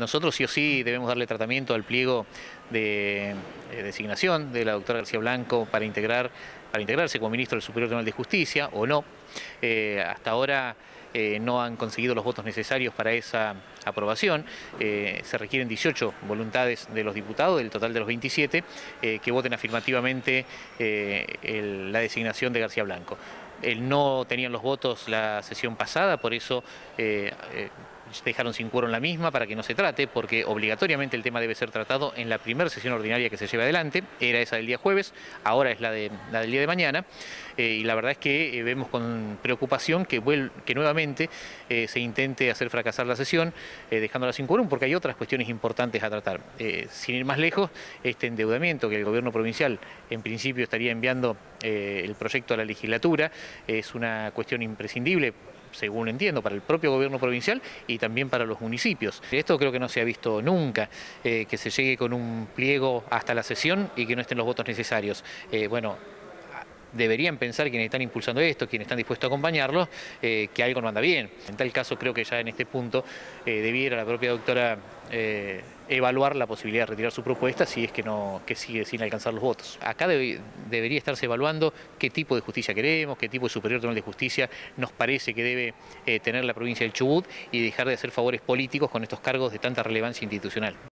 nosotros sí o sí debemos darle tratamiento al pliego de eh, designación de la doctora García Blanco para, integrar, para integrarse como ministro del Superior Tribunal de Justicia o no. Eh, hasta ahora eh, no han conseguido los votos necesarios para esa aprobación. se requieren 18 voluntades de los diputados, del total de los 27, que voten afirmativamente la designación de García Blanco. no tenían los votos la sesión pasada, por eso dejaron sin en la misma para que no se trate, porque obligatoriamente el tema debe ser tratado en la primera sesión ordinaria que se lleva adelante, era esa del día jueves, ahora es la, de, la del día de mañana, eh, y la verdad es que eh, vemos con preocupación que, que nuevamente eh, se intente hacer fracasar la sesión, dejándola sin quórum, porque hay otras cuestiones importantes a tratar. sin ir más lejos, este endeudamiento que el gobierno provincial en principio estaría enviando el proyecto a la legislatura es una cuestión imprescindible según entiendo, para el propio gobierno provincial y también para los municipios. Esto creo que no se ha visto nunca, eh, que se llegue con un pliego hasta la sesión y que no estén los votos necesarios. Eh, bueno, deberían pensar quienes están impulsando esto, quienes están dispuestos a acompañarlo, eh, que algo no anda bien. En tal caso creo que ya en este punto debiera la propia doctora evaluar la posibilidad de retirar su propuesta si es que, no, que sigue sin alcanzar los votos. Acá debería estarse evaluando qué tipo de justicia queremos, qué tipo de superior tribunal de justicia nos parece que debe eh, tener la provincia del Chubut y dejar de hacer favores políticos con estos cargos de tanta relevancia institucional.